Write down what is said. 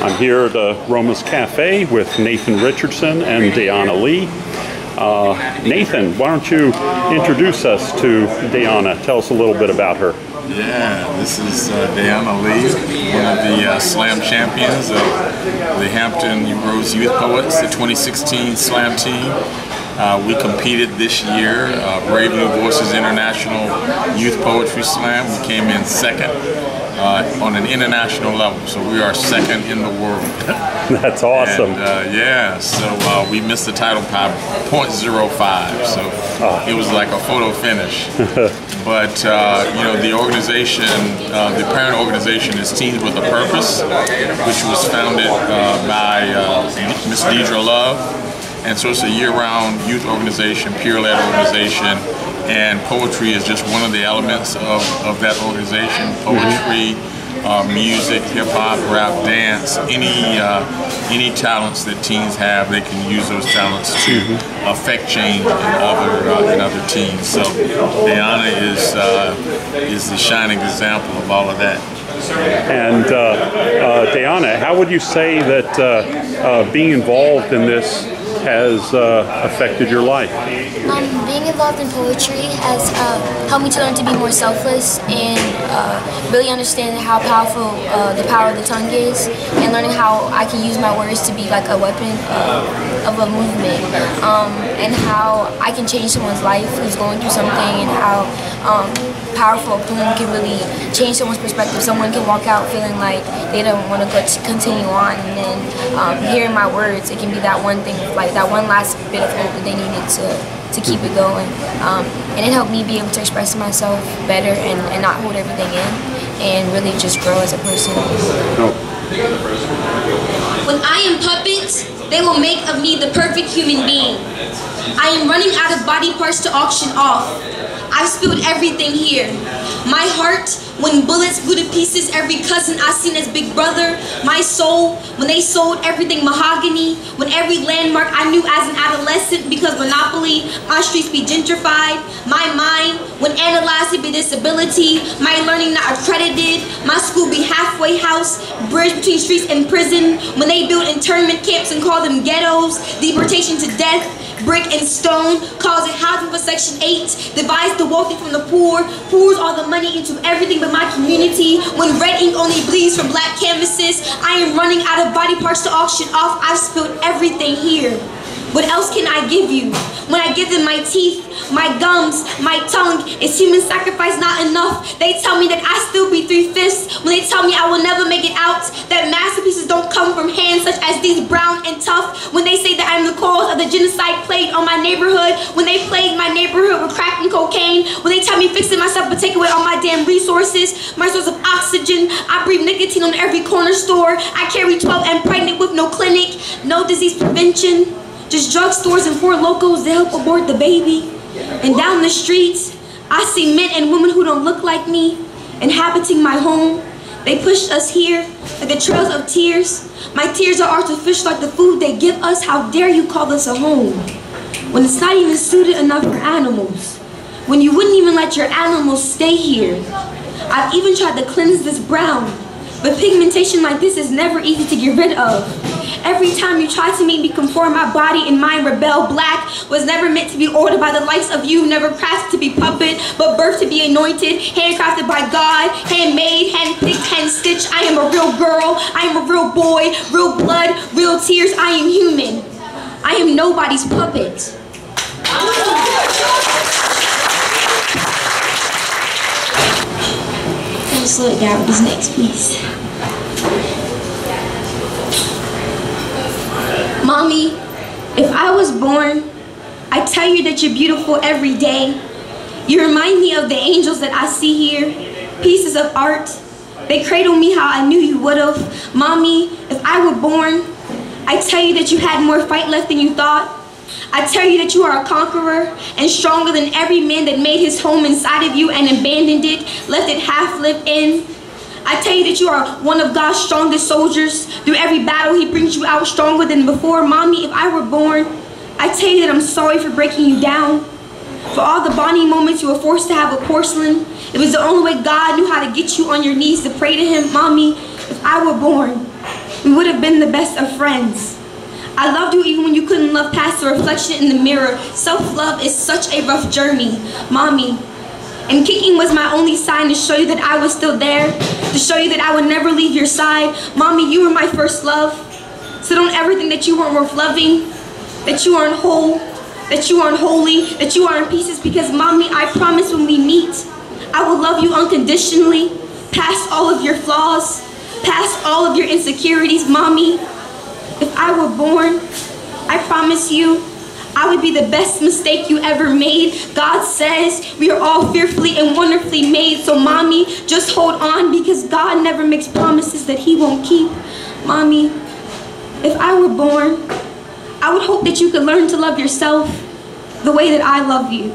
I'm here at uh, Aroma's Cafe with Nathan Richardson and Dayana Lee. Uh, Nathan, why don't you introduce us to Dayana? Tell us a little bit about her. Yeah, this is uh, Dayana Lee, one of the uh, slam champions of the Hampton Roads Youth Poets, the 2016 slam team. Uh, we competed this year, uh, Brave New Voices International Youth Poetry Slam. We came in second uh, on an international level, so we are second in the world. That's awesome. And, uh, yeah, so uh, we missed the title by 0.05, so oh. it was like a photo finish. but uh, you know, the organization, the parent organization is Teens with a Purpose, which was founded by Miss Deirdre Love and so it's a year-round youth organization, peer-led organization, and poetry is just one of the elements of, of that organization. Poetry, uh, music, hip-hop, rap, dance, any uh, any talents that teens have, they can use those talents to affect change in other uh, in other teens. So Dayana is uh, is the shining example of all of that. And uh, uh, Dayana, how would you say that being involved in this has uh, affected your life? Um, being involved in poetry has uh, helped me to learn to be more selfless and uh, really understand how powerful uh, the power of the tongue is and learning how I can use my words to be like a weapon of a movement um, and how I can change someone's life who's going through something and how um, powerful a poem can really change someone's perspective. Someone can walk out feeling like they don't want to continue on and then um, hearing my words, it can be that one thing like like that one last bit of hope that they needed to to keep it going. Um, and it helped me be able to express myself better and, and not hold everything in and really just grow as a person. When I am puppets, they will make of me the perfect human being. I am running out of body parts to auction off. I've spilled everything here. My heart, when bullets blew to pieces every cousin I seen as big brother, my soul, when they sold everything mahogany, when every landmark I knew as an adolescent because monopoly, my streets be gentrified, my mind, when analyzed be disability, my learning not accredited, my school be halfway house, bridge between streets and prison, when they build internment camps and call them ghettos, deportation to death, brick and stone, causing housing for Section 8, divides the wealthy from the poor, pours all the money into everything but my community. When red ink only bleeds from black canvases, I am running out of body parts to auction off. I've spilled everything here. What else can I give you? When I give them my teeth, my gums, my tongue, is human sacrifice not enough? They tell me that I still be three-fifths. When they tell me I will never make it out, that masterpieces don't come from hands such as these brown and tough. When they say that I'm the cause of the genocide played on my neighborhood, when they plague my neighborhood with crack and cocaine, when they tell me fixing myself but take away all my damn resources, my source of oxygen, I breathe nicotine on every corner store, I carry 12 and pregnant with no clinic, no disease prevention. Just drugstores and poor locals to help abort the baby. And down the streets, I see men and women who don't look like me inhabiting my home. They pushed us here like the trails of tears. My tears are artificial like the food they give us. How dare you call this a home? When it's not even suited enough for animals. When you wouldn't even let your animals stay here. I've even tried to cleanse this brown. But pigmentation like this is never easy to get rid of. Every time you try to make me conform my body and mind rebel black was never meant to be ordered by the likes of you, never crafted to be puppet, but birthed to be anointed, handcrafted by God, handmade, handpicked, hand-stitched. I am a real girl, I am a real boy, real blood, real tears, I am human. I am nobody's puppet. Slow it down with this next piece. Mommy, if I was born, I tell you that you're beautiful every day. You remind me of the angels that I see here, pieces of art. They cradle me how I knew you would have. Mommy, if I were born, I tell you that you had more fight left than you thought. I tell you that you are a conqueror and stronger than every man that made his home inside of you and abandoned it, left it half lived in. I tell you that you are one of God's strongest soldiers. Through every battle, he brings you out stronger than before. Mommy, if I were born, I tell you that I'm sorry for breaking you down. For all the bonding moments you were forced to have with porcelain. It was the only way God knew how to get you on your knees to pray to him. Mommy, if I were born, We would have been the best of friends. I loved you even when you couldn't love past the reflection in the mirror. Self-love is such a rough journey, mommy. And kicking was my only sign to show you that I was still there, to show you that I would never leave your side. Mommy, you were my first love. So don't ever think that you weren't worth loving, that you aren't whole, that you aren't holy, that you are in pieces because mommy, I promise when we meet, I will love you unconditionally, past all of your flaws, past all of your insecurities, mommy. If I were born, I promise you, I would be the best mistake you ever made. God says we are all fearfully and wonderfully made. So, mommy, just hold on because God never makes promises that He won't keep. Mommy, if I were born, I would hope that you could learn to love yourself the way that I love you.